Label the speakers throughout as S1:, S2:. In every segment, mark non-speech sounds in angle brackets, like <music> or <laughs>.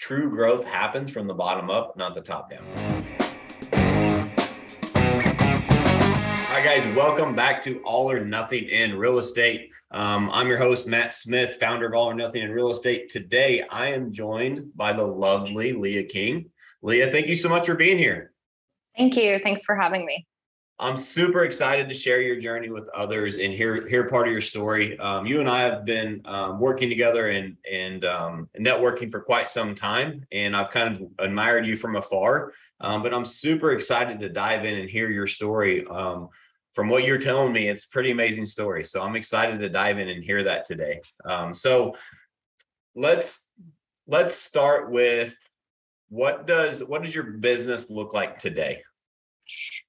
S1: true growth happens from the bottom up, not the top down. Hi, guys. Welcome back to All or Nothing in Real Estate. Um, I'm your host, Matt Smith, founder of All or Nothing in Real Estate. Today, I am joined by the lovely Leah King. Leah, thank you so much for being here.
S2: Thank you. Thanks for having me.
S1: I'm super excited to share your journey with others and hear hear part of your story. Um, you and I have been um, working together and and um, networking for quite some time, and I've kind of admired you from afar. Um, but I'm super excited to dive in and hear your story. Um, from what you're telling me, it's a pretty amazing story. So I'm excited to dive in and hear that today. Um, so let's let's start with what does what does your business look like today?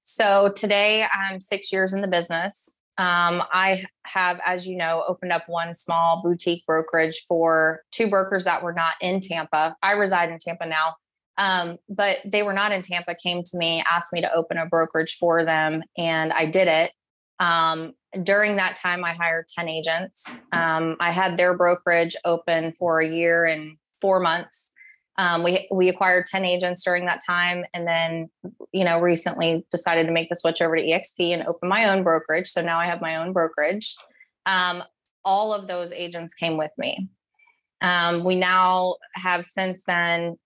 S2: So today I'm six years in the business. Um, I have, as you know, opened up one small boutique brokerage for two brokers that were not in Tampa. I reside in Tampa now, um, but they were not in Tampa, came to me, asked me to open a brokerage for them, and I did it. Um, during that time, I hired 10 agents. Um, I had their brokerage open for a year and four months. Um, we we acquired 10 agents during that time and then you know recently decided to make the switch over to exp and open my own brokerage. So now i have my own brokerage. Um, all of those agents came with me. Um, we now have since then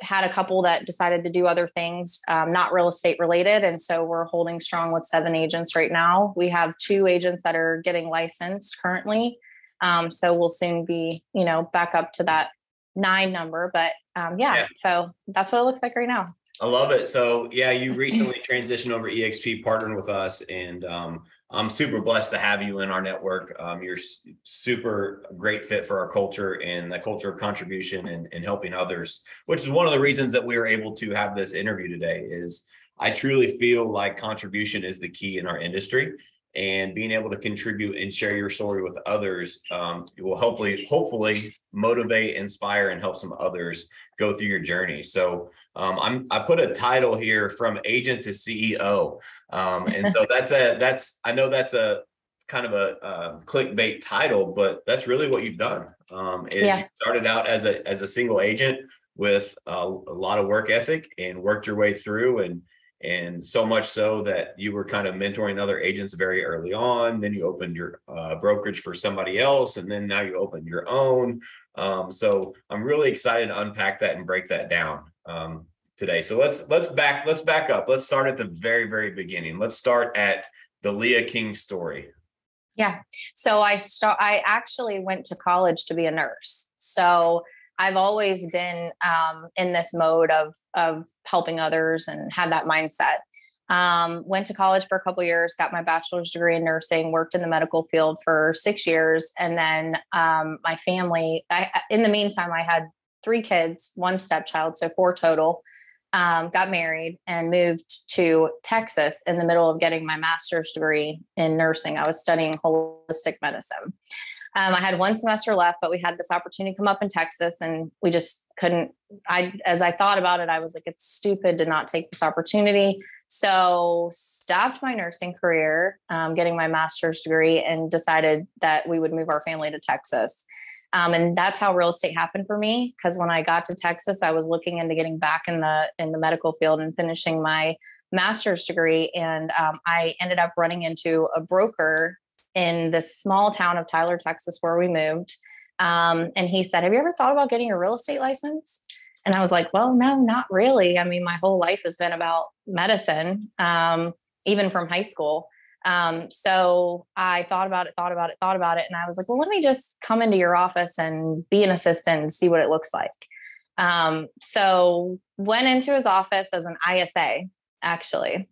S2: had a couple that decided to do other things um, not real estate related. And so we're holding strong with seven agents right now. We have two agents that are getting licensed currently. Um, so we'll soon be you know back up to that nine number, but um, yeah, yeah, so that's what it looks like right now.
S1: I love it. So yeah, you recently transitioned over EXP, partnering with us, and um, I'm super blessed to have you in our network. Um, you're super great fit for our culture and the culture of contribution and, and helping others, which is one of the reasons that we were able to have this interview today. Is I truly feel like contribution is the key in our industry and being able to contribute and share your story with others um, will hopefully hopefully motivate inspire and help some others go through your journey. So um, i'm i put a title here from agent to ceo um, and so that's a <laughs> that's i know that's a kind of a, a clickbait title but that's really what you've done. Um, is yeah. you started out as a as a single agent with a, a lot of work ethic and worked your way through and and so much so that you were kind of mentoring other agents very early on then you opened your uh, brokerage for somebody else and then now you opened your own. Um, so i'm really excited to unpack that and break that down um, today. So let's let's back let's back up. Let's start at the very very beginning. Let's start at the leah king story.
S2: Yeah. So i start i actually went to college to be a nurse. So I've always been um, in this mode of of helping others and had that mindset. Um, went to college for a couple years, got my bachelor's degree in nursing, worked in the medical field for six years, and then um, my family. I, in the meantime, I had three kids, one stepchild, so four total. Um, got married and moved to Texas in the middle of getting my master's degree in nursing. I was studying holistic medicine. Um, I had one semester left, but we had this opportunity come up in Texas, and we just couldn't. I, as I thought about it, I was like, it's stupid to not take this opportunity. So stopped my nursing career, um, getting my master's degree, and decided that we would move our family to Texas. Um, and that's how real estate happened for me. Because when I got to Texas, I was looking into getting back in the in the medical field and finishing my master's degree, and um, I ended up running into a broker in this small town of Tyler, Texas, where we moved. Um, and he said, Have you ever thought about getting a real estate license? And I was like, Well, no, not really. I mean, my whole life has been about medicine, um, even from high school. Um, so I thought about it, thought about it, thought about it. And I was like, Well, let me just come into your office and be an assistant and see what it looks like. Um, so went into his office as an ISA, actually.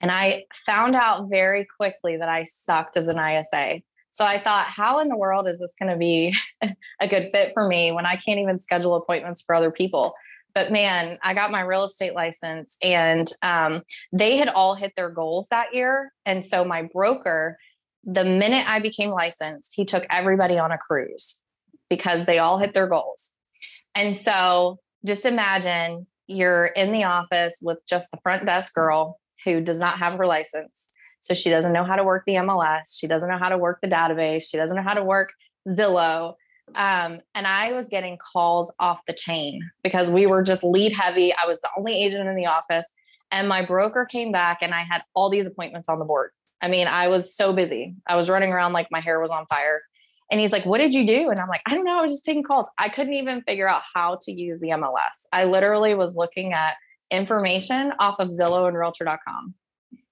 S2: And I found out very quickly that I sucked as an ISA. So I thought, how in the world is this going to be <laughs> a good fit for me when I can't even schedule appointments for other people? But man, I got my real estate license and um, they had all hit their goals that year. And so my broker, the minute I became licensed, he took everybody on a cruise because they all hit their goals. And so just imagine you're in the office with just the front desk girl who does not have her license. So she doesn't know how to work the MLS. She doesn't know how to work the database. She doesn't know how to work Zillow. Um, and I was getting calls off the chain because we were just lead heavy. I was the only agent in the office. And my broker came back and I had all these appointments on the board. I mean, I was so busy. I was running around like my hair was on fire. And he's like, What did you do? And I'm like, I don't know. I was just taking calls. I couldn't even figure out how to use the MLS. I literally was looking at information off of Zillow and realtor.com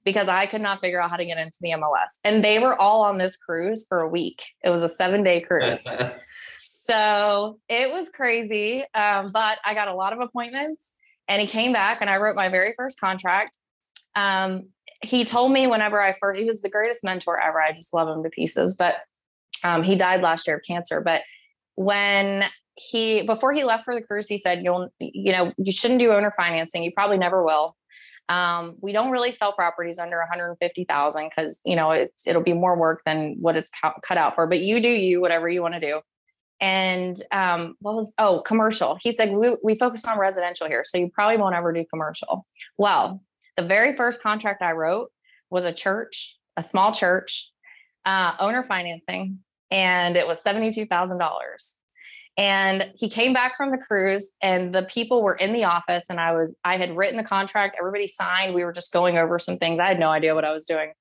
S2: because I could not figure out how to get into the MLS. And they were all on this cruise for a week. It was a seven day cruise. <laughs> so it was crazy. Um, but I got a lot of appointments and he came back and I wrote my very first contract. Um, he told me whenever I first, he was the greatest mentor ever. I just love him to pieces. But um, he died last year of cancer. But when he before he left for the cruise, he said, "You'll, you know, you shouldn't do owner financing. You probably never will. Um, we don't really sell properties under 150,000 because you know it, it'll be more work than what it's cut out for. But you do you, whatever you want to do." And um, what was oh commercial? He said we we focus on residential here, so you probably won't ever do commercial. Well, the very first contract I wrote was a church, a small church, uh, owner financing, and it was seventy two thousand dollars. And he came back from the cruise, and the people were in the office, and I was I had written a contract. Everybody signed. We were just going over some things. I had no idea what I was doing.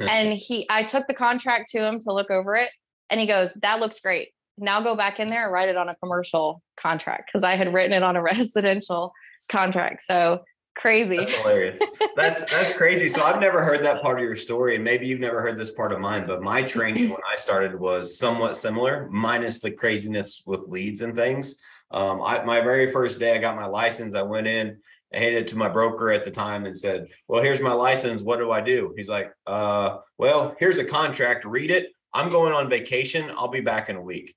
S2: and he, I took the contract to him to look over it, and he goes, "That looks great now go back in there and write it on a commercial contract because I had written it on a <laughs> residential contract. So crazy.
S1: That's hilarious. That's that's crazy. So I've never heard that part of your story, and maybe you've never heard this part of mine. But my training when I started was somewhat similar, minus the craziness with leads and things. Um, I, my very first day, I got my license. I went in. I handed it to my broker at the time and said, "Well, here's my license. What do I do?" He's like, "Uh, well, here's a contract. Read it. I'm going on vacation. I'll be back in a week."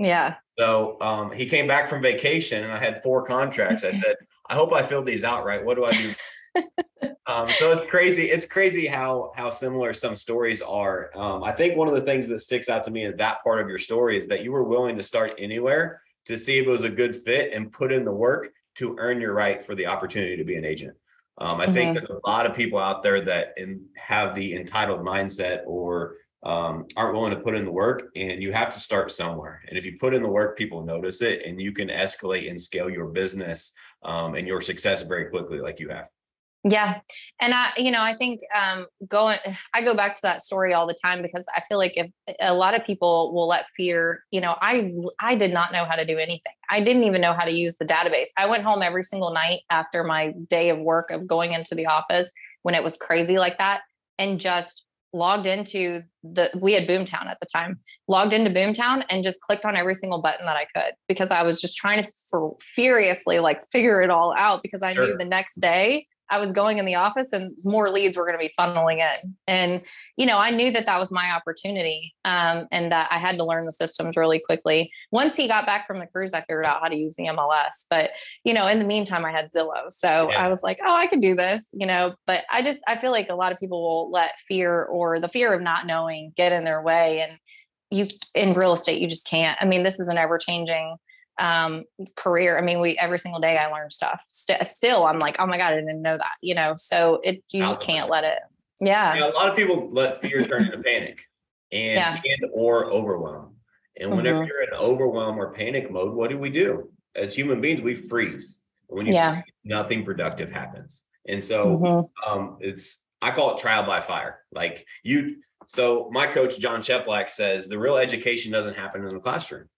S2: Yeah.
S1: So um, he came back from vacation and I had four contracts. I said, I hope I filled these out right. What do I do? <laughs> um, so it's crazy. It's crazy how how similar some stories are. Um, I think one of the things that sticks out to me in that part of your story is that you were willing to start anywhere to see if it was a good fit and put in the work to earn your right for the opportunity to be an agent. Um, I mm-hmm. think there's a lot of people out there that in, have the entitled mindset or um, aren't willing to put in the work and you have to start somewhere and if you put in the work people notice it and you can escalate and scale your business um, and your success very quickly like you have.
S2: Yeah. And i you know i think um, going <sighs> i go back to that story all the time because i feel like if a lot of people will let fear you know i i did not know how to do anything. I didn't even know how to use the database. I went home every single night after my day of work of going into the office when it was crazy like that and just logged into the we had boomtown at the time logged into boomtown and just clicked on every single button that i could because i was just trying to for furiously like figure it all out because i sure. knew the next day I was going in the office and more leads were going to be funneling in. And, you know, I knew that that was my opportunity um, and that I had to learn the systems really quickly. Once he got back from the cruise, I figured out how to use the MLS. But, you know, in the meantime, I had Zillow. So yeah. I was like, oh, I can do this, you know, but I just, I feel like a lot of people will let fear or the fear of not knowing get in their way. And you, in real estate, you just can't. I mean, this is an ever changing um, career. I mean, we every single day I learn stuff. St- still, I'm like, oh my god, I didn't know that. You know, so it you just can't let it. Yeah.
S1: yeah. A lot of people let fear turn into panic and yeah. and or overwhelm. And whenever mm-hmm. you're in overwhelm or panic mode, what do we do? As human beings, we freeze. When you yeah. freeze, nothing productive happens. And so mm-hmm. um, it's I call it trial by fire. Like you, so my coach Jon Cheplak says the real education doesn't happen in the classroom;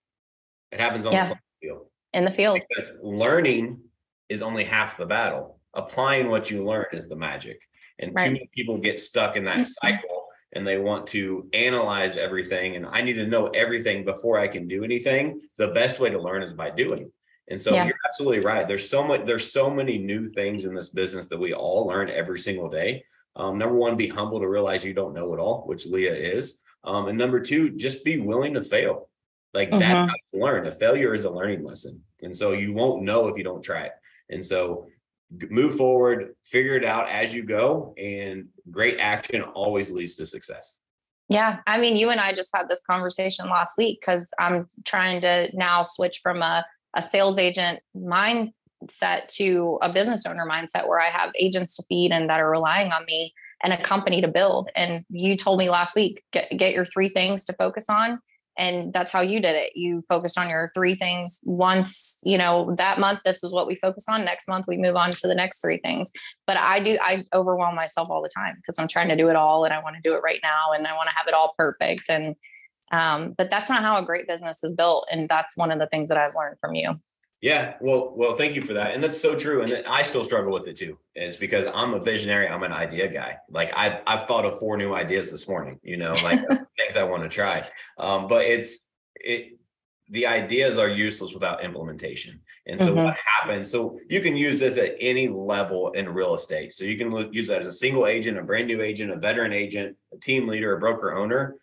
S1: it happens on yeah. the
S2: field. In the field.
S1: Because learning is only half the battle. Applying what you learn is the magic. And right. too many people get stuck in that mm-hmm. cycle and they want to analyze everything. And I need to know everything before I can do anything. The best way to learn is by doing. And so yeah. you're absolutely right. There's so much, there's so many new things in this business that we all learn every single day. Um, number one, be humble to realize you don't know it all, which Leah is. Um, and number two, just be willing to fail. Like mm-hmm. that's how you learn. A failure is a learning lesson. And so you won't know if you don't try it. And so move forward, figure it out as you go, and great action always leads to success.
S2: Yeah. I mean, you and I just had this conversation last week because I'm trying to now switch from a, a sales agent mindset to a business owner mindset where I have agents to feed and that are relying on me and a company to build. And you told me last week, get, get your three things to focus on and that's how you did it. You focused on your three things once you know that month this is what we focus on. Next month we move on to the next three things. But i do i overwhelm myself all the time because i'm trying to do it all and i want to do it right now and i want to have it all perfect and um, but that's not how a great business is built and that's one of the things that i've learned from you
S1: yeah, well, well, thank you for that, and that's so true. And I still struggle with it too, is because I'm a visionary. I'm an idea guy. Like I, I've thought of four new ideas this morning. You know, like <laughs> things I want to try. Um, but it's it. The ideas are useless without implementation. And so mm-hmm. what happens? So you can use this at any level in real estate. So you can use that as a single agent, a brand new agent, a veteran agent, a team leader, a broker owner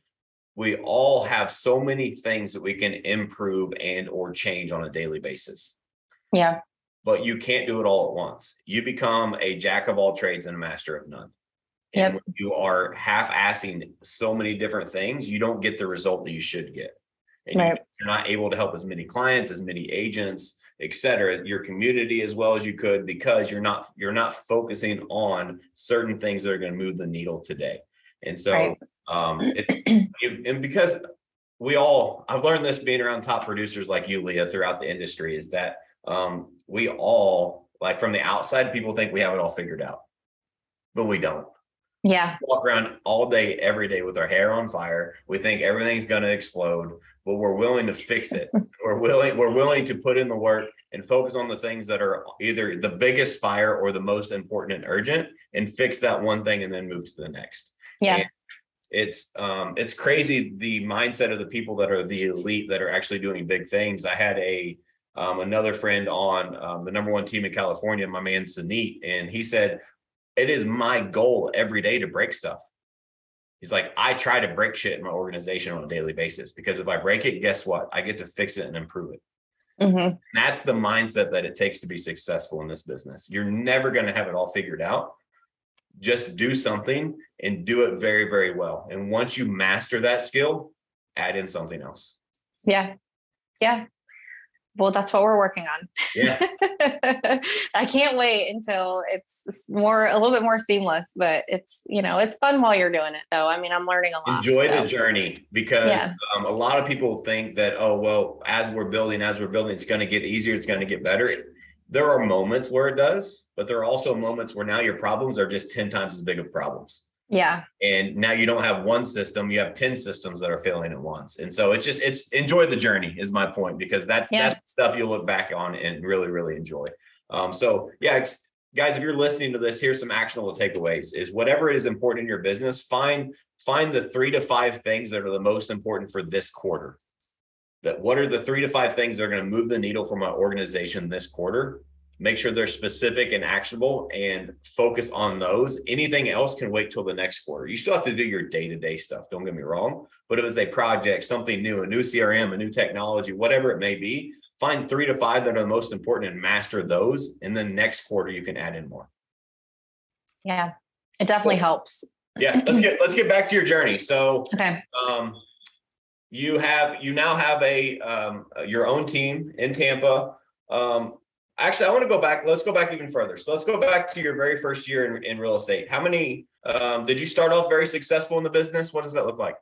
S1: we all have so many things that we can improve and or change on a daily basis.
S2: Yeah.
S1: But you can't do it all at once. You become a jack of all trades and a master of none. And yep. you are half-assing so many different things, you don't get the result that you should get. And right. you're not able to help as many clients, as many agents, et cetera, your community as well as you could because you're not you're not focusing on certain things that are going to move the needle today. And so right. Um, it's, and because we all, I've learned this being around top producers like you, Leah, throughout the industry, is that um, we all, like from the outside, people think we have it all figured out, but we don't.
S2: Yeah.
S1: We walk around all day, every day with our hair on fire. We think everything's going to explode, but we're willing to fix it. <laughs> we're willing, we're willing to put in the work and focus on the things that are either the biggest fire or the most important and urgent and fix that one thing and then move to the next.
S2: Yeah. And
S1: it's um it's crazy the mindset of the people that are the elite that are actually doing big things. I had a um, another friend on um, the number one team in california my man Sanit, and he said it is my goal every day to break stuff. He's like i try to break shit in my organization on a daily basis because if i break it guess what? I get to fix it and improve it. Mm-hmm. that's the mindset that it takes to be successful in this business. You're never going to have it all figured out just do something and do it very, very well. And once you master that skill, add in something else.
S2: Yeah. Yeah. Well, that's what we're working on.
S1: Yeah. <laughs>
S2: I can't wait until it's more a little bit more seamless, but it's you know it's fun while you're doing it though. I mean, I'm learning a lot.
S1: Enjoy so. the journey because yeah. um, a lot of people think that oh well, as we're building, as we're building, it's going to get easier, it's going to get better there are moments where it does, but there are also moments where now your problems are just 10 times as big of problems.
S2: Yeah.
S1: And now you don't have one system, you have 10 systems that are failing at once. And so it's just it's enjoy the journey is my point because that's yeah. that's stuff you'll look back on and really, really enjoy. Um, so yeah, guys, if you're listening to this, here's some actionable takeaways is whatever is important in your business, find find the three to five things that are the most important for this quarter that what are the three to five things that are going to move the needle for my organization this quarter? Make sure they're specific and actionable and focus on those. Anything else can wait till the next quarter. You still have to do your day-to-day stuff don't get me wrong but if it's a project something new a new crm a new technology whatever it may be find three to five that are the most important and master those and then next quarter you can add in more.
S2: Yeah it definitely helps.
S1: yeah let's get let's get back to your journey. So
S2: okay.
S1: um you have you now have a um, your own team in Tampa. Um, actually, I want to go back. Let's go back even further. So let's go back to your very first year in, in real estate. How many um, did you start off very successful in the business? What does that look like?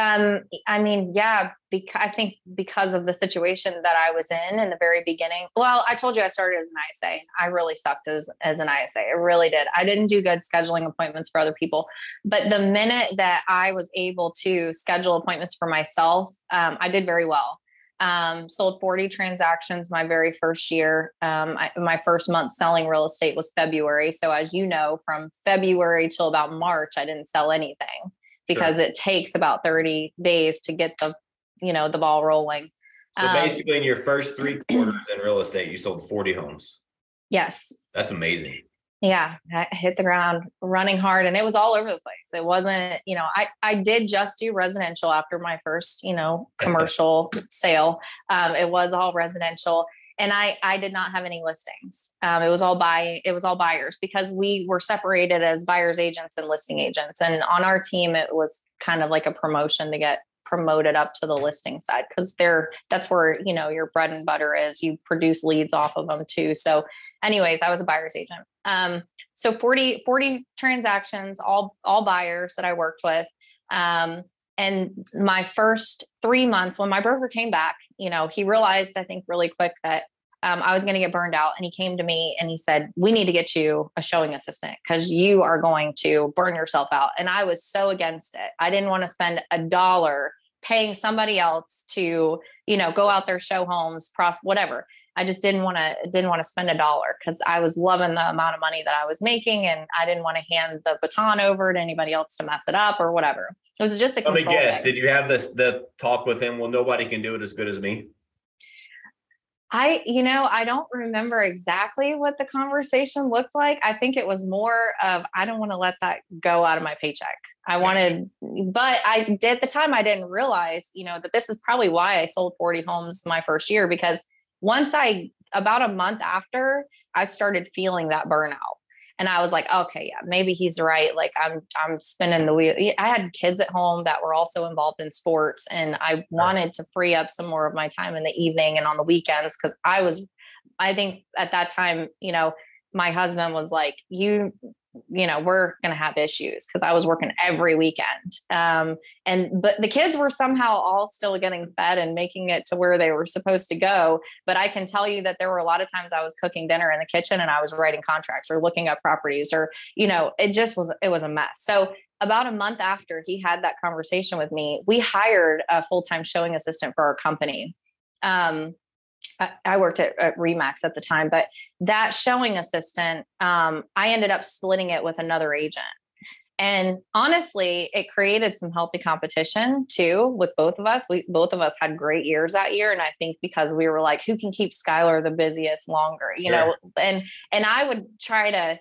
S2: Um, I mean, yeah, because I think because of the situation that I was in in the very beginning. Well, I told you I started as an ISA. I really sucked as as an ISA. I really did. I didn't do good scheduling appointments for other people. But the minute that I was able to schedule appointments for myself, um, I did very well. Um, sold 40 transactions my very first year. Um, I, my first month selling real estate was February. So, as you know, from February till about March, I didn't sell anything because sure. it takes about 30 days to get the you know the ball rolling.
S1: So um, basically in your first three <clears throat> quarters in real estate you sold 40 homes.
S2: Yes.
S1: That's amazing.
S2: Yeah i hit the ground running hard and it was all over the place. It wasn't you know i i did just do residential after my first you know <laughs> commercial sale. Um, it was all residential and I I did not have any listings. Um, it was all buy it was all buyers because we were separated as buyers agents and listing agents. And on our team, it was kind of like a promotion to get promoted up to the listing side because they're that's where you know your bread and butter is. You produce leads off of them too. So, anyways, I was a buyer's agent. Um, so 40 40 transactions, all all buyers that I worked with. Um, and my first three months when my broker came back, you know, he realized, I think, really quick that um, I was going to get burned out. And he came to me and he said, We need to get you a showing assistant because you are going to burn yourself out. And I was so against it. I didn't want to spend a dollar paying somebody else to, you know, go out there, show homes, cross, whatever. I just didn't want to didn't want to spend a dollar because I was loving the amount of money that I was making, and I didn't want to hand the baton over to anybody else to mess it up or whatever. It was just a
S1: Let me guess,
S2: thing.
S1: did you have this, the talk with him? Well, nobody can do it as good as me.
S2: I, you know, I don't remember exactly what the conversation looked like. I think it was more of I don't want to let that go out of my paycheck. I wanted, but I did at the time I didn't realize, you know, that this is probably why I sold 40 homes my first year because once I about a month after I started feeling that burnout. And I was like, okay, yeah, maybe he's right. Like I'm I'm spinning the wheel. I had kids at home that were also involved in sports and I wanted to free up some more of my time in the evening and on the weekends cuz I was I think at that time, you know, my husband was like, you you know, we're going to have issues because I was working every weekend. Um, and, but the kids were somehow all still getting fed and making it to where they were supposed to go. But I can tell you that there were a lot of times I was cooking dinner in the kitchen and I was writing contracts or looking up properties or, you know, it just was, it was a mess. So about a month after he had that conversation with me, we hired a full time showing assistant for our company. Um, I, worked at, at Remax at the time, but that showing assistant, um, I ended up splitting it with another agent. And honestly, it created some healthy competition too with both of us. We both of us had great years that year. And I think because we were like, who can keep Skylar the busiest longer, you know, and and I would try to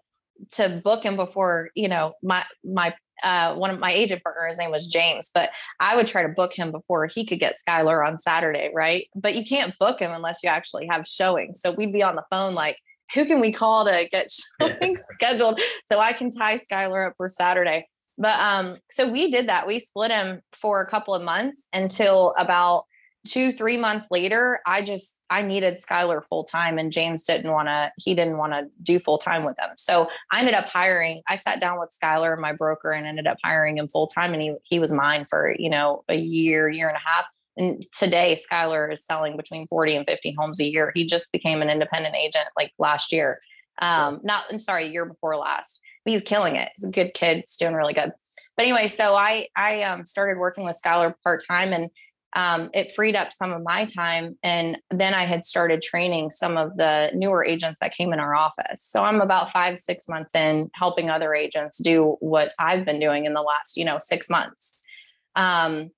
S2: to book him before, you know, my my uh, one of my agent partner, his name was James, but I would try to book him before he could get Skylar on Saturday, right? But you can't book him unless you actually have showing. So we'd be on the phone like, who can we call to get <laughs> showings scheduled so I can tie Skylar up for Saturday? But um, so we did that. We split him for a couple of months until about two, three months later, I just I needed Skylar full time and James didn't want to, he didn't want to do full time with him. So I ended up hiring, I sat down with Skylar, my broker, and ended up hiring him full time. And he he was mine for, you know, a year, year and a half. And today Skylar is selling between 40 and 50 homes a year. He just became an independent agent like last year. Um, not I'm sorry, year before last. But he's killing it. He's a good kid, he's doing really good. But anyway, so I I um, started working with Skylar part time and um, it freed up some of my time. And then I had started training some of the newer agents that came in our office. So I'm about five, six months in helping other agents do what I've been doing in the last, you know, six months. Um,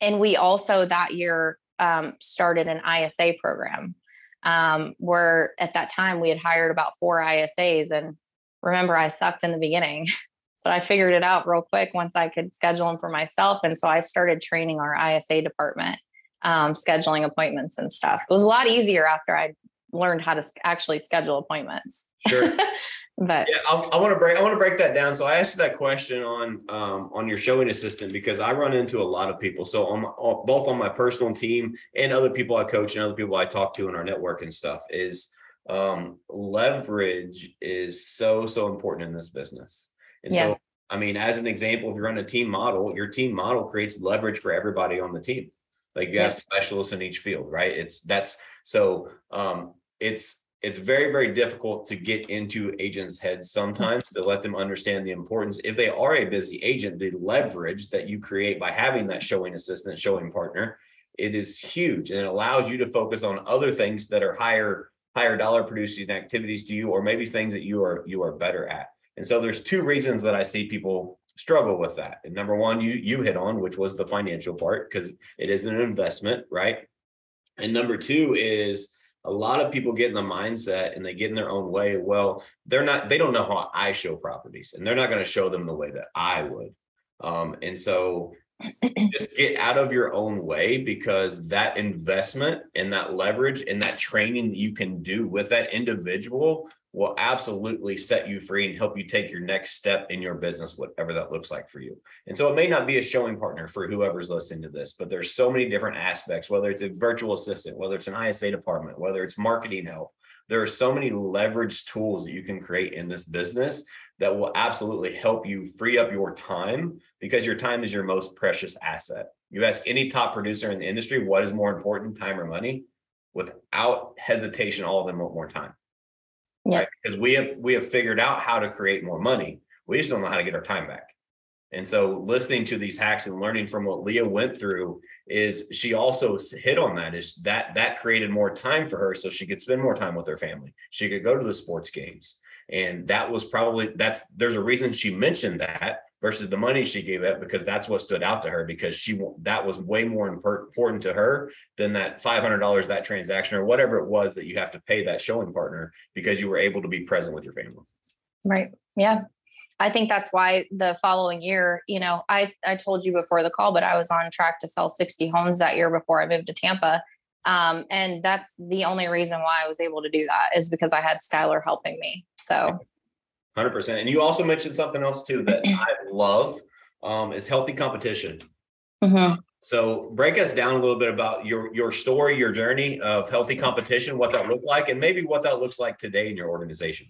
S2: and we also that year um, started an ISA program um, where at that time we had hired about four ISAs. And remember, I sucked in the beginning. <laughs> but I figured it out real quick once I could schedule them for myself. And so I started training our ISA department, um, scheduling appointments and stuff. It was a lot easier after I learned how to actually schedule appointments.
S1: Sure. <laughs>
S2: but
S1: yeah, I, I want to break. I want to break that down. So I asked you that question on um, on your showing assistant because I run into a lot of people. So on, my, on both on my personal team and other people I coach and other people I talk to in our network and stuff is um, leverage is so so important in this business. And
S2: Yeah.
S1: so, I mean, as an example, if you're on a team model, your team model creates leverage for everybody on the team. Like you have specialists in each field, right? It's that's so um it's it's very, very difficult to get into agents' heads sometimes to let them understand the importance. If they are a busy agent, the leverage that you create by having that showing assistant, showing partner, it is huge and it allows you to focus on other things that are higher, higher dollar producing activities to you, or maybe things that you are you are better at. And so there's two reasons that I see people struggle with that. And number one, you you hit on, which was the financial part, because it is an investment, right? And number two is a lot of people get in the mindset and they get in their own way. Well, they're not, they don't know how I show properties and they're not going to show them the way that I would. Um, and so <clears throat> just get out of your own way because that investment and that leverage and that training that you can do with that individual will absolutely set you free and help you take your next step in your business, whatever that looks like for you. And so it may not be a showing partner for whoever's listening to this, but there's so many different aspects, whether it's a virtual assistant, whether it's an ISA department, whether it's marketing help. There are so many leverage tools that you can create in this business that will absolutely help you free up your time because your time is your most precious asset. You ask any top producer in the industry, what is more important, time or money? Without hesitation, all of them want more time.
S2: Yeah.
S1: Right? Because we have we have figured out how to create more money. We just don't know how to get our time back. And so listening to these hacks and learning from what Leah went through is she also hit on that is that that created more time for her so she could spend more time with her family. She could go to the sports games. And that was probably that's there's a reason she mentioned that versus the money she gave it because that's what stood out to her because she that was way more important to her than that $500 that transaction or whatever it was that you have to pay that showing partner because you were able to be present with your family.
S2: Right. Yeah. I think that's why the following year, you know, I I told you before the call, but I was on track to sell 60 homes that year before I moved to Tampa. Um, and that's the only reason why I was able to do that is because I had Skylar helping me. So
S1: Hundred percent. And you also mentioned something else too that <clears throat> I love um, is healthy competition.
S2: Mhm.
S1: So break us down a little bit about your your story, your journey of healthy competition, what that looked like, and maybe what that looks like today in your organization.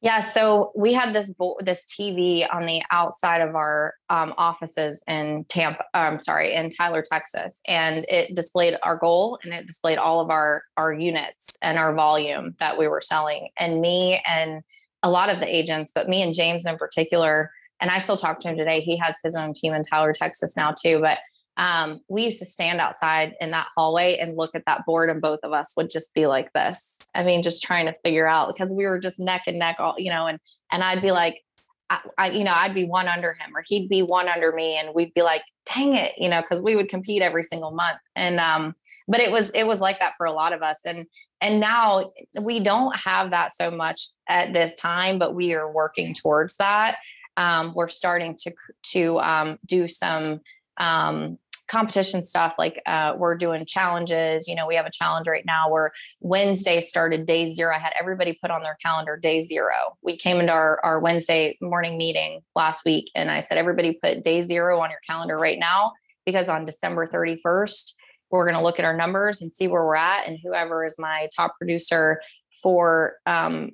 S2: Yeah, so we had this bo- this TV on the outside of our um, offices in Tampa. I'm sorry, in Tyler, Texas, and it displayed our goal and it displayed all of our our units and our volume that we were selling. And me and a lot of the agents, but me and James in particular, and I still talk to him today. He has his own team in Tyler, Texas now too. But um, we used to stand outside in that hallway and look at that board, and both of us would just be like this. I mean, just trying to figure out because we were just neck and neck, all you know, and and I'd be like, I, I, you know, I'd be one under him or he'd be one under me, and we'd be like, dang it, you know, because we would compete every single month. And um, but it was it was like that for a lot of us. And and now we don't have that so much at this time, but we are working towards that. Um, we're starting to to um, do some um, competition stuff like uh, we're doing challenges you know we have a challenge right now where wednesday started day zero. I had everybody put on their calendar day zero. We came into our, our wednesday morning meeting last week and i said everybody put day zero on your calendar right now because on december 31st we're going to look at our numbers and see where we're at and whoever is my top producer for um,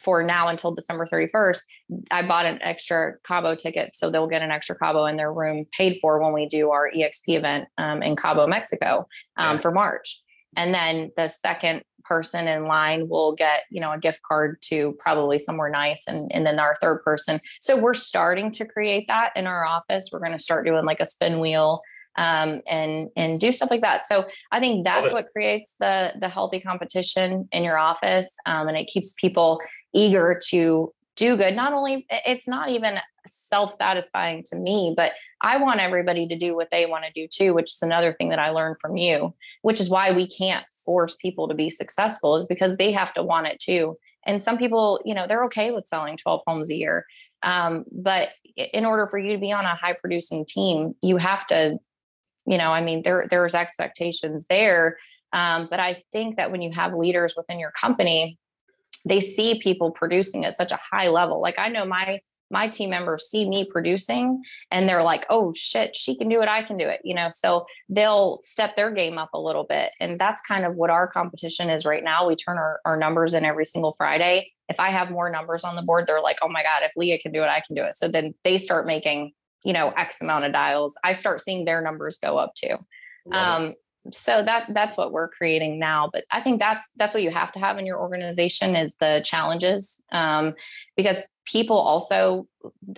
S2: for now until December 31st, I bought an extra Cabo ticket. So they'll get an extra Cabo in their room paid for when we do our EXP event um, in Cabo, Mexico um, yeah. for March. And then the second person in line will get, you know, a gift card to probably somewhere nice. And, and then our third person. So we're starting to create that in our office. We're going to start doing like a spin wheel um, and and do stuff like that. So I think that's what creates the the healthy competition in your office, um, and it keeps people eager to do good. Not only it's not even self satisfying to me, but I want everybody to do what they want to do too, which is another thing that I learned from you. Which is why we can't force people to be successful, is because they have to want it too. And some people, you know, they're okay with selling 12 homes a year. Um, but in order for you to be on a high producing team, you have to you know i mean there there's expectations there. Um, but i think that when you have leaders within your company they see people producing at such a high level. Like i know my my team members see me producing and they're like oh shit she can do it i can do it you know? So they'll step their game up a little bit. And that's kind of what our competition is right now. We turn our, our numbers in every single friday. If i have more numbers on the board they're like oh my god if leah can do it i can do it. So then they start making you know x amount of dials i start seeing their numbers go up too. Um, so that that's what we're creating now but i think that's that's what you have to have in your organization is the challenges um, because people also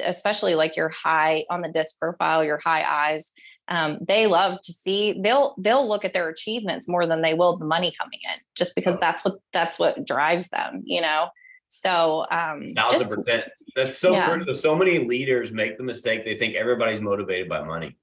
S2: especially like your high on the disc profile your high I's um, they love to see they'll they'll look at their achievements more than they will the money coming in just because that's what that's what drives them you know? So um
S1: thousand percent. That's so yeah. crucial. So many leaders make the mistake they think everybody's motivated by money.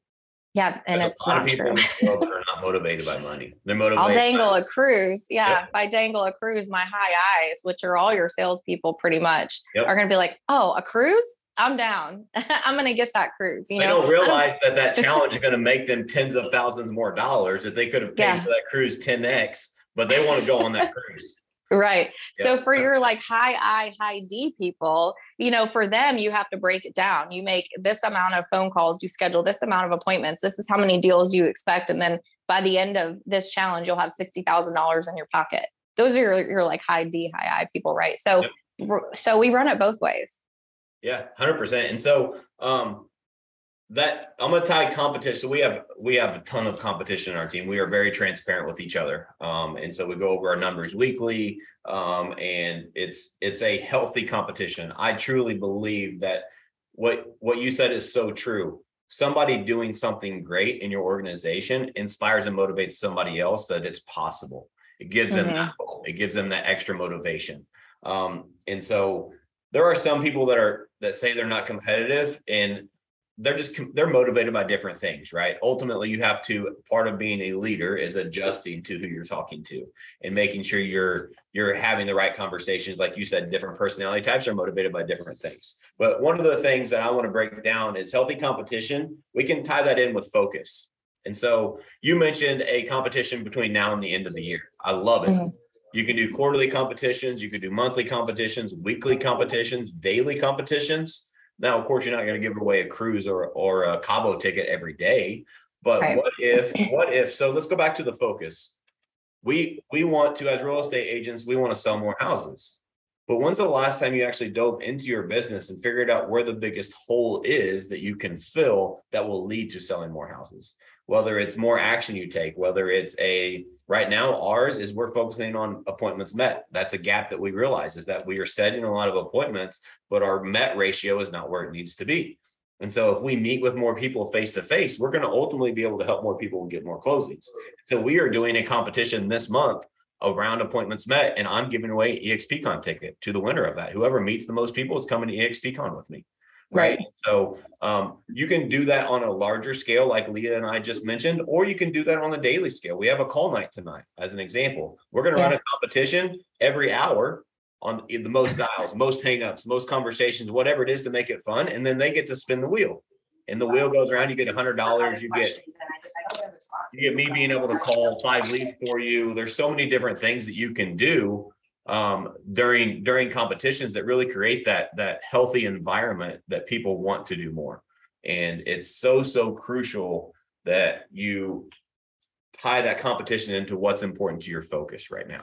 S2: Yeah, and There's it's a lot not of people
S1: true. in the world are not motivated by money. They're <laughs> motivated.
S2: I'll dangle a cruise. Yeah, yep. if I dangle a cruise, my high I's, which are all your salespeople, pretty much, yep. are going to be like, "Oh, a cruise? I'm down. <laughs> I'm going to get that cruise." You
S1: they
S2: know,
S1: don't realize <laughs> that that challenge is going to make them tens of thousands more dollars that they could have paid yeah. for that cruise 10x, but they want to go on that cruise.
S2: Right. So for your like high I, high D people, you know, for them, you have to break it down. You make this amount of phone calls, you schedule this amount of appointments, this is how many deals you expect. And then by the end of this challenge, you'll have $60,000 in your pocket. Those are your, your like high D, high I people, right? So, so we run it both ways.
S1: Yeah, hundred percent. And so, um, that I'm gonna tie competition. So we have we have a ton of competition in our team. We are very transparent with each other, um, and so we go over our numbers weekly. Um, and it's it's a healthy competition. I truly believe that what what you said is so true. Somebody doing something great in your organization inspires and motivates somebody else that it's possible. It gives them that hope. It gives them that extra motivation. Um, and so there are some people that are that say they're not competitive and they're just they're motivated by different things right? Ultimately you have to part of being a leader is adjusting to who you're talking to and making sure you're you're having the right conversations. Like you said different personality types are motivated by different things. But one of the things that i want to break down is healthy competition. We can tie that in with focus. And so you mentioned a competition between now and the end of the year. I love it.
S2: Mhm.
S1: you can do quarterly competitions, you can do monthly competitions, weekly competitions, daily competitions. Now, of course, you're not going to give away a cruise or or a Cabo ticket every day. But
S2: Right.
S1: what if, <laughs> what if, so let's go back to the focus. We we want to, as real estate agents, we want to sell more houses. But when's the last time you actually dove into your business and figured out where the biggest hole is that you can fill that will lead to selling more houses? Whether it's more action you take, whether it's a right now ours is we're focusing on appointments met. That's a gap that we realize is that we are setting a lot of appointments, but our met ratio is not where it needs to be. And so if we meet with more people face to face, we're going to ultimately be able to help more people get more closings. So we are doing a competition this month around appointments met, and I'm giving away EXPCon ticket to the winner of that. Whoever meets the most people is coming to EXPCon with me. Right. So um, you can do that on a larger scale, like Leah and I just mentioned, or you can do that on the daily scale. We have a call night tonight, as an example. We're going to run a competition every hour on the most dials, most hangups, most conversations, whatever it is to make it fun. And then they get to spin the wheel. And the wheel goes around, you get a hundred dollars, you get you get me being able to call five leads for you. There's so many different things that you can do um, during during competitions that really create that that healthy environment that people want to do more. And it's so so crucial that you tie that competition into what's important to your focus right now.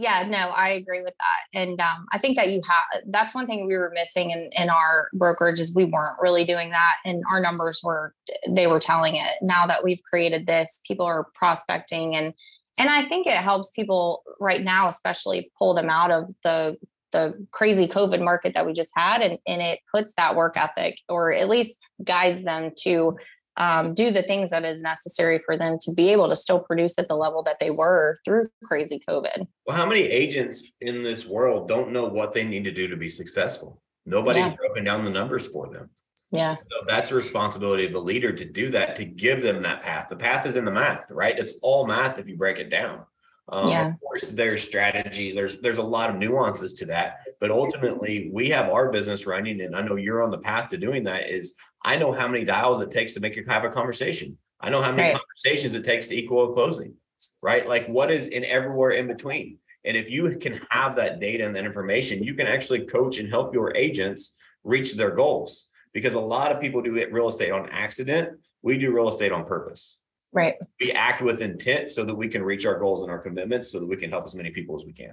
S2: Yeah, no, I agree with that. And um, I think that you have that's one thing we were missing in, in our brokerage is we weren't really doing that. And our numbers were they were telling it. Now that we've created this, people are prospecting and and I think it helps people right now, especially pull them out of the the crazy COVID market that we just had and, and it puts that work ethic or at least guides them to um, do the things that is necessary for them to be able to still produce at the level that they were through crazy COVID.
S1: Well, how many agents in this world don't know what they need to do to be successful? Nobody's
S2: Yeah.
S1: broken down the numbers for them.
S2: Yeah.
S1: So that's the responsibility of the leader to do that, to give them that path. The path is in the math, right? It's all math if you break it down. Um,
S2: Yeah.
S1: Of course, there's strategies. There's there's a lot of nuances to that, but ultimately, we have our business running, and I know you're on the path to doing that. Is I know how many dials it takes to make you have a conversation. I know how many
S2: Right.
S1: conversations it takes to equal a closing, right? Like what is in everywhere in between. And if you can have that data and that information, you can actually coach and help your agents reach their goals. Because a lot of people do it real estate on accident. We do real estate on purpose.
S2: Right.
S1: We act with intent so that we can reach our goals and our commitments so that we can help as many people as we can.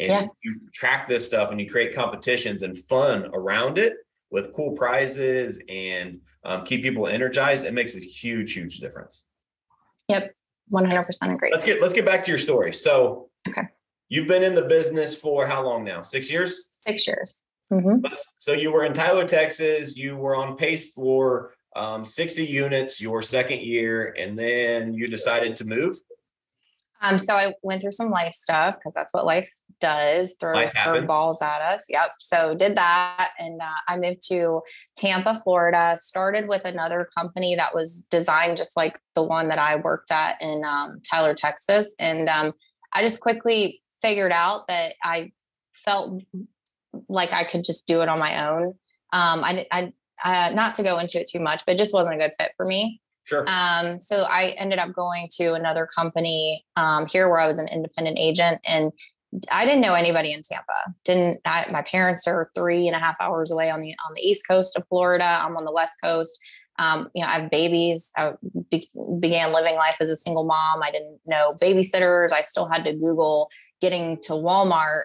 S1: And
S2: Yeah.
S1: you track this stuff and you create competitions and fun around it with cool prizes and um, keep people energized. It makes a huge, huge difference. Yep.
S2: 100% agree.
S1: Let's get let's get back to your story. So
S2: Okay.
S1: you've been in the business for how long now? Six years?
S2: Six years. Mhm.
S1: So you were in Tyler, Texas. You were on pace for um, 60 units your second year, and then you decided to move.
S2: Um, so I went through some life stuff because that's what life does, throws
S1: Life
S2: balls at us. Yep. So did that. And uh, I moved to Tampa, Florida, started with another company that was designed just like the one that I worked at in um, Tyler, Texas. And um, I just quickly figured out that I felt like I could just do it on my own. Um, I, I, uh, not to go into it too much, but it just wasn't a good fit for me.
S1: Sure.
S2: Um, so I ended up going to another company um, here where I was an independent agent, and I didn't know anybody in Tampa. Didn't I, my parents are three and a half hours away on the on the east coast of Florida. I'm on the west coast. Um, you know, I have babies. I be, began living life as a single mom. I didn't know babysitters. I still had to Google getting to Walmart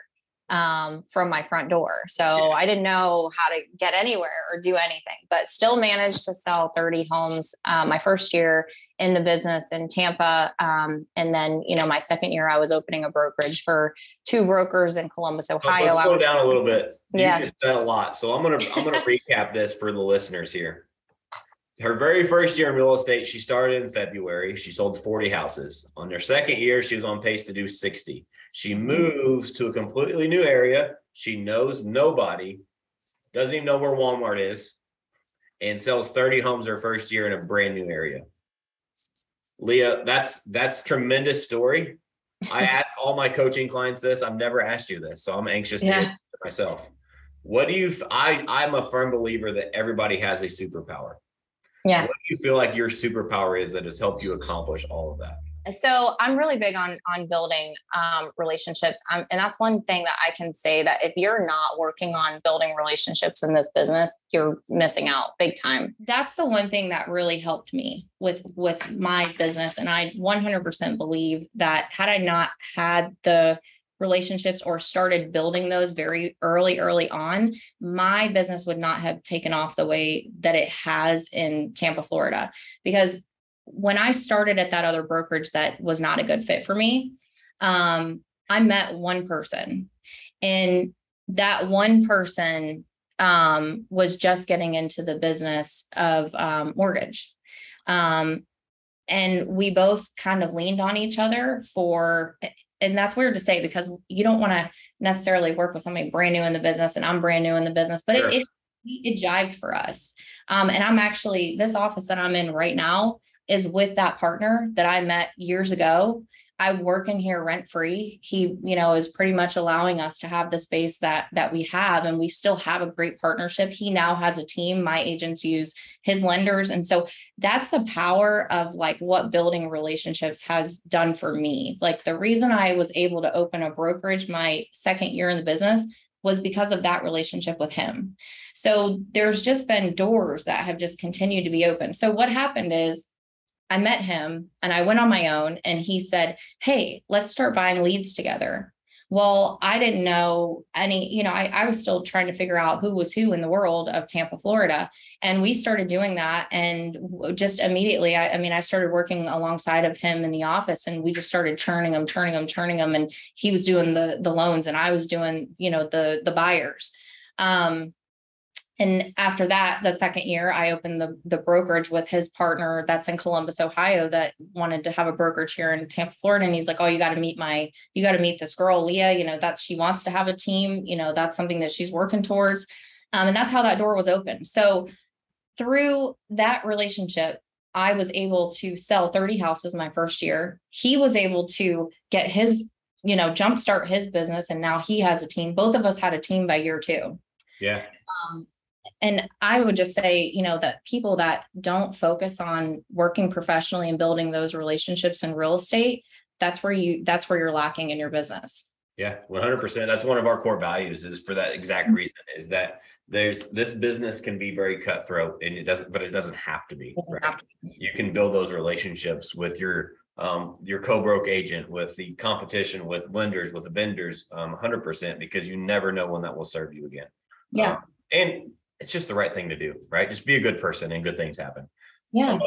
S2: um, from my front door. So. I didn't know how to get anywhere or do anything, but still managed to sell 30 homes um, my first year in the business in Tampa. Um, and then, you know, my second year, I was opening a brokerage for two brokers in Columbus, Ohio.
S1: Let's slow
S2: was,
S1: down a little bit. You
S2: yeah,
S1: said a lot. So I'm gonna I'm gonna recap this for the listeners here. Her very first year in real estate, she started in February. She sold 40 houses. On her second year, she was on pace to do 60. She moves to a completely new area. She knows nobody, doesn't even know where Walmart is, and sells 30 homes her first year in a brand new area. Leah, that's that's tremendous story. I <laughs> ask all my coaching clients this. I've never asked you this, so I'm anxious yeah. to myself. What do you? I I'm a firm believer that everybody has a superpower.
S2: Yeah.
S1: What do you feel like your superpower is that has helped you accomplish all of that?
S2: So i'm really big on on building um, relationships um, and that's one thing that i can say that if you're not working on building relationships in this business you're missing out big time. That's the one thing that really helped me with with my business and i 100% believe that had i not had the relationships or started building those very early early on my business would not have taken off the way that it has in Tampa Florida. Because when I started at that other brokerage that was not a good fit for me, um, I met one person, and that one person um, was just getting into the business of um, mortgage. Um, and we both kind of leaned on each other for, and that's weird to say because you don't want to necessarily work with somebody brand new in the business, and I'm brand new in the business, but sure. it, it it jived for us. Um, and I'm actually this office that I'm in right now is with that partner that I met years ago. I work in here rent free. He, you know, is pretty much allowing us to have the space that that we have and we still have a great partnership. He now has a team. My agents use his lenders and so that's the power of like what building relationships has done for me. Like the reason I was able to open a brokerage my second year in the business was because of that relationship with him. So there's just been doors that have just continued to be open. So what happened is I met him and I went on my own and he said, Hey, let's start buying leads together. Well, I didn't know any, you know, I, I was still trying to figure out who was who in the world of Tampa, Florida. And we started doing that. And just immediately, I, I mean, I started working alongside of him in the office and we just started churning them, churning them, churning them. And he was doing the the loans and I was doing, you know, the the buyers. Um, and after that the second year i opened the, the brokerage with his partner that's in columbus ohio that wanted to have a brokerage here in tampa florida. And he's like oh you got to meet my you got to meet this girl leah. You know that she wants to have a team. You know that's something that she's working towards. Um, and that's how that door was open so through that relationship i was able to sell 30 houses my first year. He was able to get his you know jumpstart his business and now he has a team. Both of us had a team by year two.
S1: Yeah.
S2: Um, and I would just say, you know, that people that don't focus on working professionally and building those relationships in real estate, that's where you that's where you're lacking in your business.
S1: Yeah, 100%. That's one of our core values is for that exact mm-hmm. reason is that there's this business can be very cutthroat and it doesn't but it doesn't have to be, right? Have to be. You can build those relationships with your um, your co-broke agent, with the competition, with lenders, with the vendors, um, 100% because you never know when that will serve you again.
S2: Yeah.
S1: Um, and it's just the right thing to do, right? Just be a good person and good things happen.
S2: Yeah.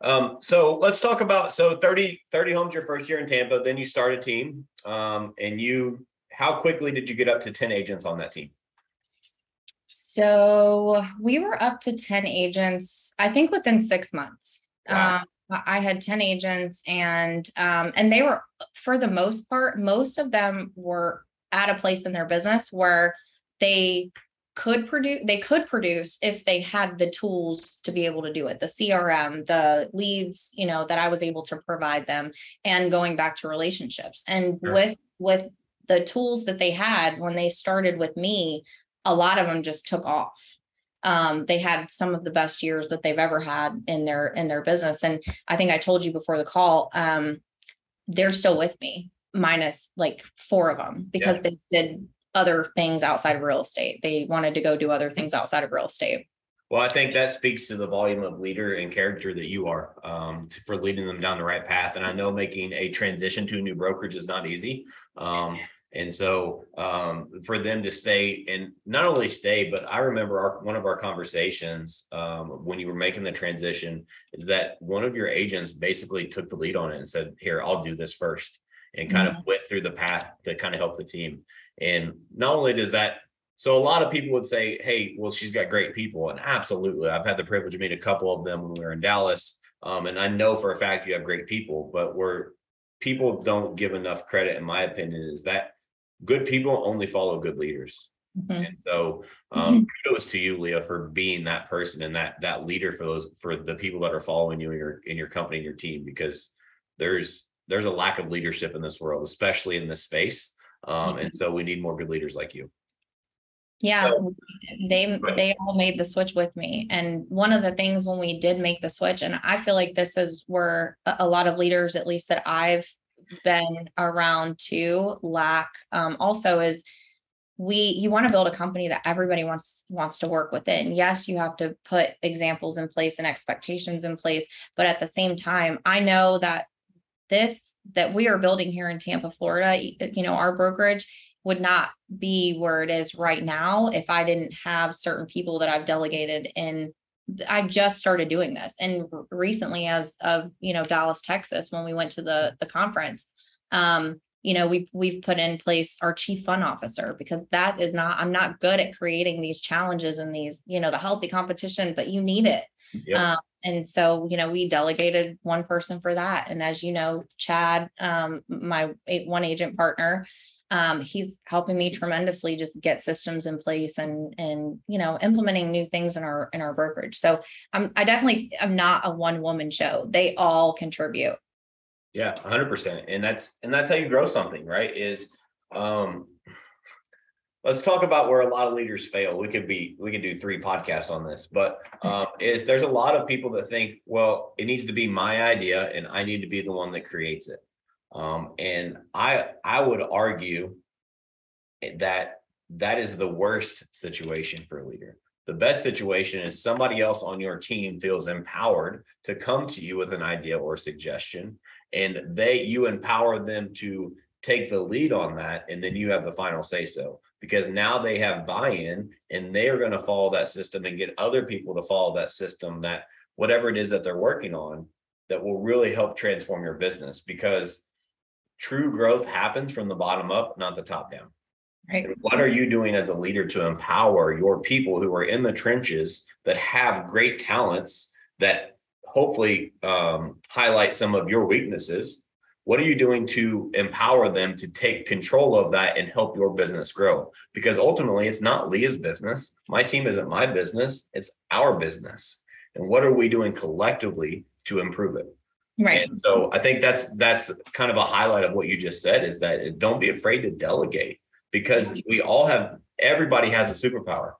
S1: Um, so let's talk about so 30, 30 homes your first year in Tampa, then you start a team. Um, and you how quickly did you get up to 10 agents on that team?
S2: So we were up to 10 agents, I think within six months. Wow. Um, I had 10 agents and um, and they were for the most part, most of them were at a place in their business where they could produce they could produce if they had the tools to be able to do it the crm the leads you know that i was able to provide them and going back to relationships. And sure. with with the tools that they had when they started with me a lot of them just took off. Um, they had some of the best years that they've ever had in their in their business. And i think i told you before the call um, they're still with me minus like four of them because they did other things outside of real estate. They wanted to go do other things outside of real estate.
S1: Well, I think that speaks to the volume of leader and character that you are um, for leading them down the right path. And I know making a transition to a new brokerage is not easy. Um, and so um, for them to stay and not only stay, but I remember our, one of our conversations um, when you were making the transition is that one of your agents basically took the lead on it and said, Here, I'll do this first, and kind of went through the path to kind of help the team. And not only does that, so a lot of people would say, Hey, well, she's got great people. And absolutely, I've had the privilege of meeting a couple of them when we were in Dallas. Um, and I know for a fact you have great people, but where people don't give enough credit, in my opinion, is that good people only follow good leaders.
S2: Mhm.
S1: And so um kudos to you, Leah, for being that person and that that leader for those for the people that are following you in your in your company and your team because there's there's a lack of leadership in this world, especially in this space. Um, and so we need more good leaders like you.
S2: Yeah,
S1: So-
S2: they they all made the switch with me. And one of the things when we did make the switch, and I feel like this is where a, a lot of leaders, at least that I've been around to lack um also is we you want to build a company that everybody wants wants to work within. Yes, you have to put examples in place and expectations in place, but at the same time, I know that this that we are building here in Tampa, Florida, you know, our brokerage would not be where it is right now if I didn't have certain people that I've delegated and I just started doing this and recently as of, you know, Dallas, Texas, when we went to the, the conference, um, you know, we've, we've put in place our chief fun officer because that is not, I'm not good at creating these challenges and these, you know, the healthy competition, but you need it.
S1: Yep.
S2: Um, and so, you know, we delegated one person for that. And as you know, Chad, um, my one agent partner, um, he's helping me tremendously just get systems in place and, and, you know, implementing new things in our, in our brokerage. So I'm, I definitely am not a one woman show. They all contribute.
S1: Yeah, hundred percent. And that's, and that's how you grow something, right? Is, um, let's talk about where a lot of leaders fail. We could be, we could do three podcasts on this, but, <laughs> um, is there's a lot of people that think, well, it needs to be my idea and I need to be the one that creates it. Um, and I, I would argue that that is the worst situation for a leader. The best situation is somebody else on your team feels empowered to come to you with an idea or suggestion and they you empower them to take the lead on that and then you have the final say so because now they have buy-in and they are going to follow that system and get other people to follow that system that whatever it is that they're working on that will really help transform your business because true growth happens from the bottom up not the top down
S2: Right.
S1: and what are you doing as a leader to empower your people who are in the trenches that have great talents that hopefully um, highlight some of your weaknesses? What are you doing to empower them to take control of that and help your business grow? Because ultimately, it's not Leah's business. My team isn't my business, it's our business. And what are we doing collectively to improve it?
S2: Right.
S1: And so I think that's that's kind of a highlight of what you just said is that don't be afraid to delegate because we all have everybody has a superpower.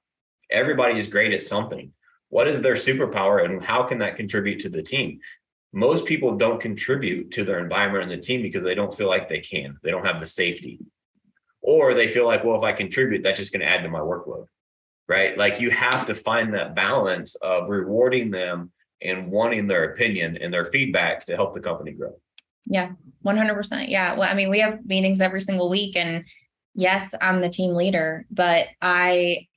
S1: Everybody is great at something. What is their superpower and how can that contribute to the team? Most people don't contribute to their environment and the team because they don't feel like they can. They don't have the safety. Or they feel like, well, if I contribute, that's just going to add to my workload. Right? Like you have to find that balance of rewarding them and wanting their opinion and their feedback to help the company grow.
S2: Yeah, one hundred percent. Yeah. Well, I mean, we have meetings every single week and yes, I'm the team leader, but I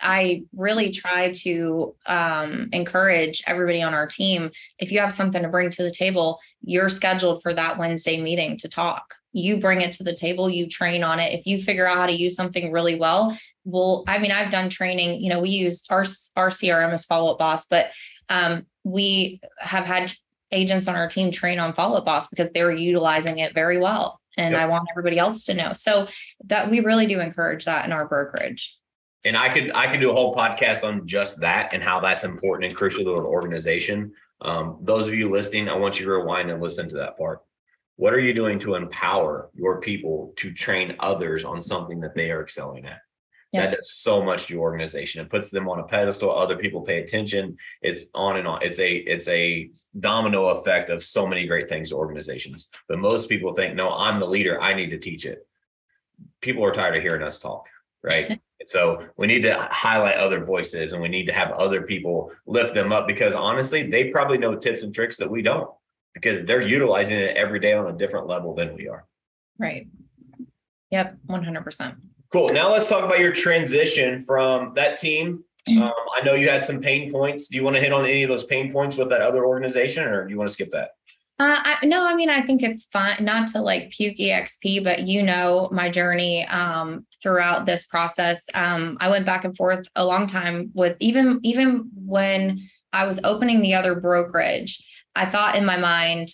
S2: I really try to um, encourage everybody on our team. If you have something to bring to the table, you're scheduled for that Wednesday meeting to talk. You bring it to the table, you train on it. If you figure out how to use something really well, well, I mean, I've done training, you know, we use our, our CRM as follow up boss, but um, we have had agents on our team train on follow up boss because they're utilizing it very well. And
S1: Yep.
S2: I want everybody else to know. So that we really do encourage that in our brokerage.
S1: And I could I could do a whole podcast on just that and how that's important and crucial to an organization. Um, those of you listening, I want you to rewind and listen to that part. What are you doing to empower your people to train others on something that they are excelling at?
S2: Yeah.
S1: That does so much to your organization. It puts them on a pedestal. Other people pay attention. It's on and on. It's a it's a domino effect of so many great things to organizations. But most people think, no, I'm the leader. I need to teach it. People are tired of hearing us talk, right? <laughs> And so we need to highlight other voices and we need to have other people lift them up because honestly, they probably know tips and tricks that we don't because they're utilizing it every day on a different level than we are.
S2: Right. Yep, one hundred percent.
S1: Cool. Now let's talk about your transition from that team. Um, I know you had some pain points. Do you want to hit on any of those pain points with that other organization or do you want to skip that?
S2: Uh, I, no, I mean, I think it's fine not to like puke EXP, but you know my journey um, throughout this process. Um, I went back and forth a long time with even even when I was opening the other brokerage. I thought in my mind,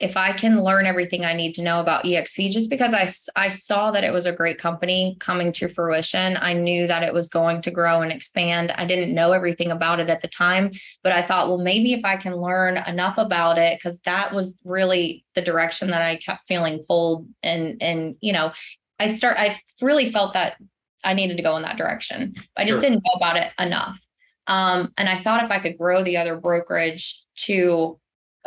S2: if I can learn everything I need to know about EXP, just because I, I saw that it was a great company coming to fruition, I knew that it was going to grow and expand. I didn't know everything about it at the time, but I thought, well, maybe if I can learn enough about it, because that was really the direction that I kept feeling pulled. And, and, you know, I start, I really felt that I needed to go in that direction. I just
S1: Sure.
S2: didn't know about it enough. Um, and I thought if I could grow the other brokerage to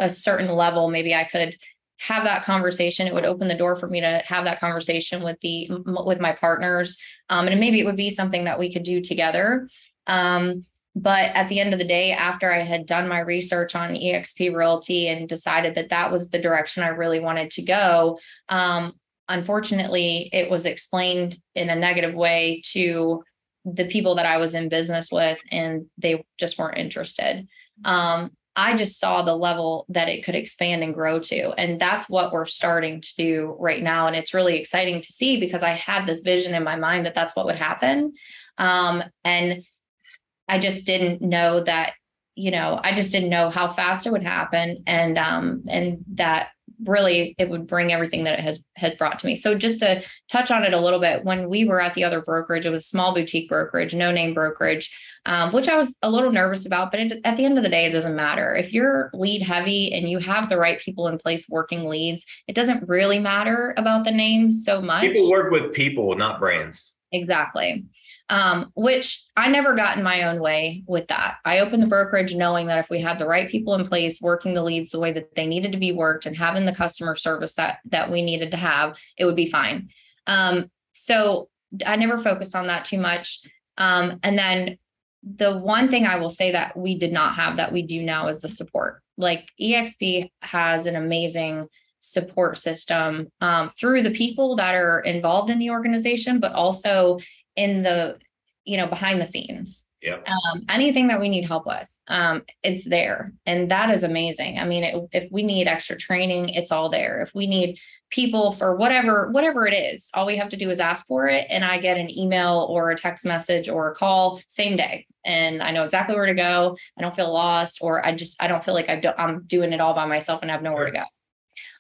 S2: a certain level, maybe I could have that conversation. It would open the door for me to have that conversation with the with my partners, um, and maybe it would be something that we could do together. Um, but at the end of the day, after I had done my research on EXP Realty and decided that that was the direction I really wanted to go, um, unfortunately, it was explained in a negative way to the people that I was in business with, and they just weren't interested. Um, I just saw the level that it could expand and grow to. And that's what we're starting to do right now. And it's really exciting to see because I had this vision in my mind that that's what would happen. Um, and I just didn't know that, you know, I just didn't know how fast it would happen. And, um, and that really it would bring everything that it has has brought to me. So just to touch on it a little bit, when we were at the other brokerage, it was small boutique brokerage, no name brokerage um, which I was a little nervous about. But it, at the end of the day, it doesn't matter. If you're lead heavy and you have the right people in place working leads, it doesn't really matter about the name so much.
S1: People work with people, not brands.
S2: Exactly. Um, which I never got in my own way with that. I opened the brokerage knowing that if we had the right people in place working the leads the way that they needed to be worked and having the customer service that that we needed to have, it would be fine. Um, so I never focused on that too much. Um, and then the one thing I will say that we did not have that we do now is the support. Like EXP has an amazing support system um, through the people that are involved in the organization, but also in the, you know, behind the scenes.
S1: Yep.
S2: Um, anything that we need help with, um, it's there. And that is amazing. I mean, it, if we need extra training, it's all there. If we need people for whatever, whatever it is, all we have to do is ask for it. And I get an email or a text message or a call same day. And I know exactly where to go. I don't feel lost, or I just, I don't feel like I I'm doing it all by myself and I have nowhere to go.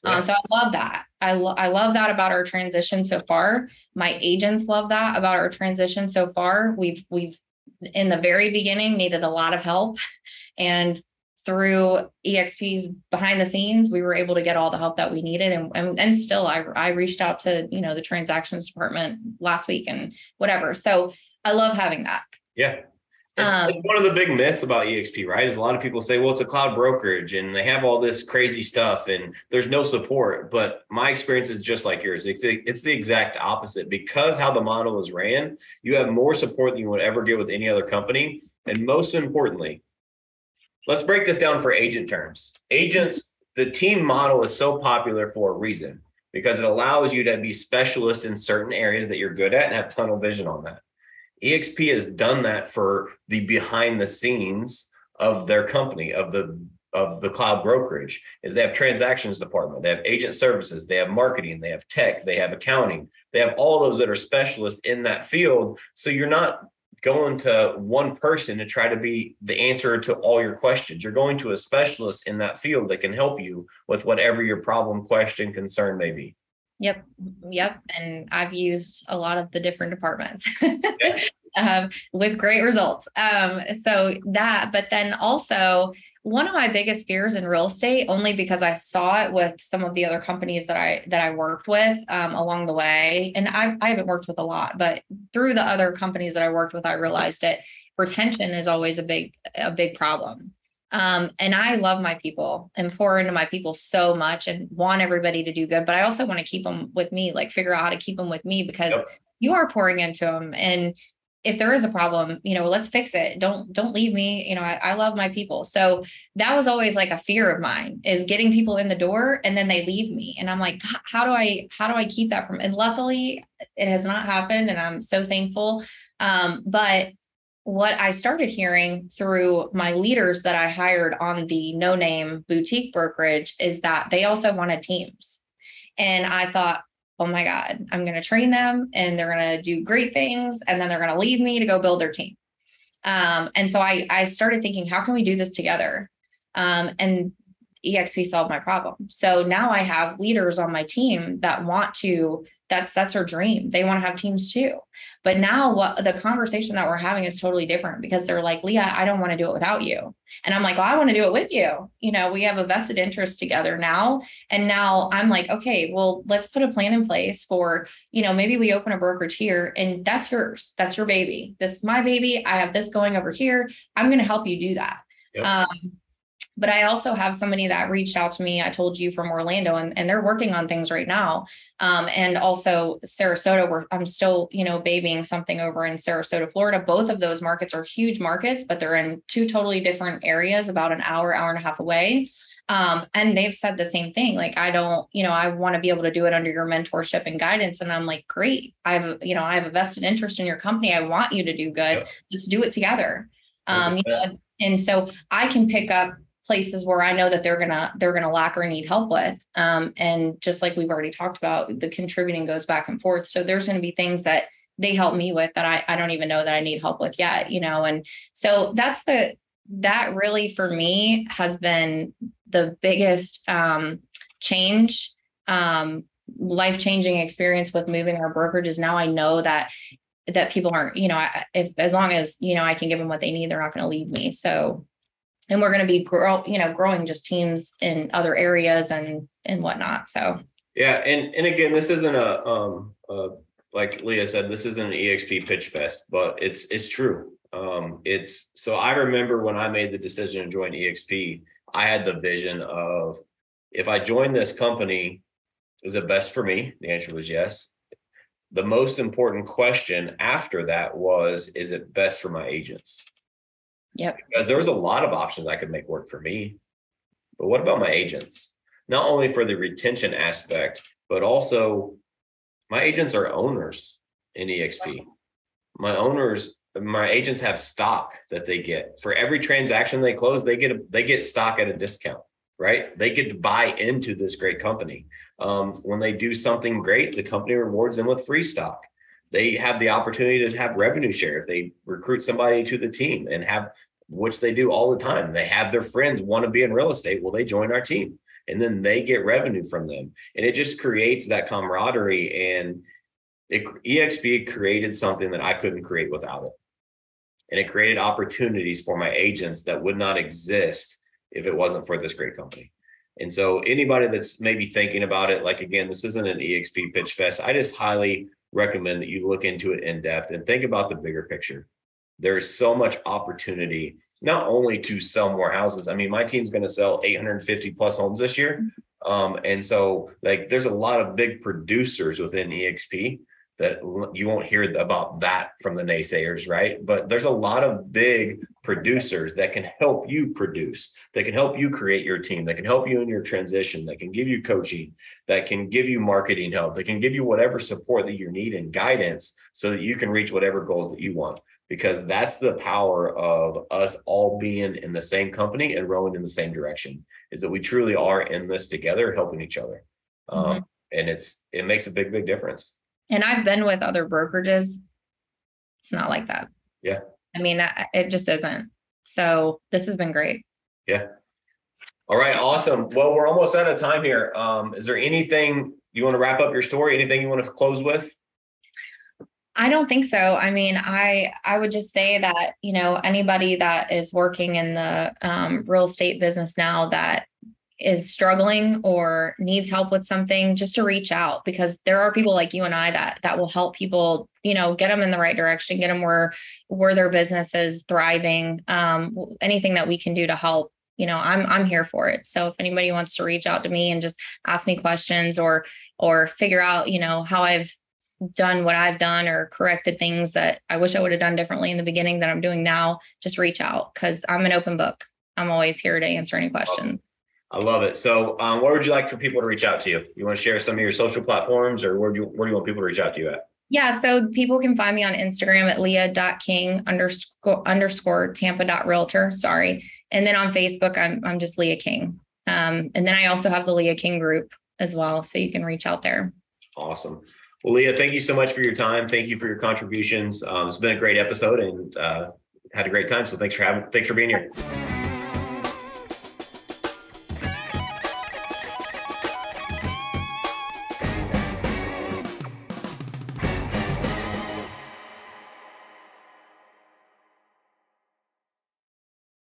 S1: Yeah.
S2: Um, so I love that. I, lo- I love that about our transition so far. My agents love that about our transition so far. We've, we've, in the very beginning, needed a lot of help. And through EXP's behind the scenes, we were able to get all the help that we needed. And, and, and still, I, I reached out to, you know, the transactions department last week and whatever. So I love having that.
S1: Yeah. It's,
S2: Um,
S1: it's one of the big myths about EXP, right? Is a lot of people say, well, it's a cloud brokerage and they have all this crazy stuff and there's no support. But my experience is just like yours. It's the, it's the exact opposite because how the model is ran, you have more support than you would ever get with any other company. And most importantly, let's break this down for agent terms. Agents, the team model is so popular for a reason because it allows you to be specialist in certain areas that you're good at and have tunnel vision on that. EXP has done that for the behind the scenes of their company, of the of the cloud brokerage, is they have transactions department, they have agent services, they have marketing, they have tech, they have accounting, they have all those that are specialists in that field. So you're not going to one person to try to be the answer to all your questions. You're going to a specialist in that field that can help you with whatever your problem, question, concern may be.
S2: Yep. Yep. And I've used a lot of the different departments. <laughs> um, with great results. Um, so that, but then also one of my biggest fears in real estate, only because I saw it with some of the other companies that I that I worked with um, along the way, and I, I haven't worked with a lot, but through the other companies that I worked with, I realized it. Retention is always a big a big problem. Um, and I love my people and pour into my people so much and want everybody to do good, but I also want to keep them with me, like figure out how to keep them with me because yep. you are pouring into them. And if there is a problem, you know, let's fix it. Don't, don't leave me. You know, I, I love my people. So that was always like a fear of mine is getting people in the door and then they leave me. And I'm like, how do I, how do I keep that from, and luckily it has not happened. And I'm so thankful. Um, but what I started hearing through my leaders that I hired on the no name boutique brokerage is that they also wanted teams. And I thought, oh my God, I'm going to train them and they're going to do great things. And then they're going to leave me to go build their team. Um, and so I, I started thinking, how can we do this together? Um, and EXP solved my problem. So now I have leaders on my team that want to that's that's her dream. They want to have teams too. But now what the conversation that we're having is totally different because they're like, Leah, I don't want to do it without you. And I'm like, well, I want to do it with you. You know, we have a vested interest together now. And now I'm like, okay, well, let's put a plan in place for, you know, maybe we open a brokerage here and that's yours. That's your baby. This is my baby. I have this going over here. I'm going to help you do that. Yep. Um, but I also have somebody that reached out to me. I told you from Orlando, and, and they're working on things right now. Um, and also Sarasota, where I'm still, you know, babying something over in Sarasota, Florida. Both of those markets are huge markets, but they're in two totally different areas, about an hour, hour and a half away. Um, and they've said the same thing. Like, I don't, you know, I want to be able to do it under your mentorship and guidance. And I'm like, great. I have, you know, I have a vested interest in your company. I want you to do good. Yep. Let's do it together. Um, you know, and so I can pick up places where I know that they're gonna they're gonna lack or need help with. Um, and just like we've already talked about, the contributing goes back and forth. So there's going to be things that they help me with that I, I don't even know that I need help with yet, you know. And so that's the that really for me has been the biggest um, change, um, life changing experience with moving our brokerage is now I know that that people aren't, you know, if as long as you know I can give them what they need, they're not going to leave me. So and we're going to be grow, you know, growing just teams in other areas and and whatnot. So
S1: yeah, and and again, this isn't a um uh, like Leah said, this isn't an EXP pitch fest, but it's it's true. Um, it's so I remember when I made the decision to join EXP, I had the vision of if I join this company, is it best for me? The answer was yes. The most important question after that was, is it best for my agents?
S2: Yep.
S1: Because there was a lot of options I could make work for me. But what about my agents? Not only for the retention aspect, but also my agents are owners in EXP. My owners, my agents have stock that they get for every transaction they close. They get a, they get stock at a discount, right? They get to buy into this great company. Um, when they do something great, the company rewards them with free stock they have the opportunity to have revenue share if they recruit somebody to the team and have which they do all the time. They have their friends want to be in real estate well they join our team and then they get revenue from them. And it just creates that camaraderie and it, exp created something that i couldn't create without it. And it created opportunities for my agents that would not exist if it wasn't for this great company. And so anybody that's maybe thinking about it like again this isn't an exp pitch fest. I just highly recommend that you look into it in depth and think about the bigger picture. There's so much opportunity, not only to sell more houses. I mean, my team's going to sell 850 plus homes this year. Um, and so, like, there's a lot of big producers within EXP that you won't hear about that from the naysayers, right? But there's a lot of big producers that can help you produce, that can help you create your team, that can help you in your transition, that can give you coaching, that can give you marketing help, that can give you whatever support that you need and guidance so that you can reach whatever goals that you want. Because that's the power of us all being in the same company and rowing in the same direction, is that we truly are in this together, helping each other. Um, mm-hmm. Um, and it's it makes a big, big difference.
S2: And I've been with other brokerages. It's not like that.
S1: Yeah.
S2: I mean, it just isn't. So this has been great.
S1: Yeah. All right. Awesome. Well, we're almost out of time here. Um, is there anything you want to wrap up your story? Anything you want to close with?
S2: I don't think so. I mean, I I would just say that you know anybody that is working in the um, real estate business now that is struggling or needs help with something, just to reach out because there are people like you and I that that will help people. You know, get them in the right direction, get them where where their business is thriving. Um, anything that we can do to help you know i'm i'm here for it so if anybody wants to reach out to me and just ask me questions or or figure out you know how i've done what I've done or corrected things that I wish I would have done differently in the beginning that I'm doing now, just reach out because I'm an open book. I'm always here to answer any questions.
S1: I love it. So, um, where would you like for people to reach out to you? You want to share some of your social platforms, or where do you where do you want people to reach out to you at?
S2: Yeah, so people can find me on Instagram at leah.king underscore underscore tampa.realtor. Sorry. And then on Facebook, I'm I'm just Leah King. Um, and then I also have the Leah King group as well. So you can reach out there.
S1: Awesome. Well, Leah, thank you so much for your time. Thank you for your contributions. Um, it's been a great episode and uh, had a great time. So thanks for having, thanks for being here.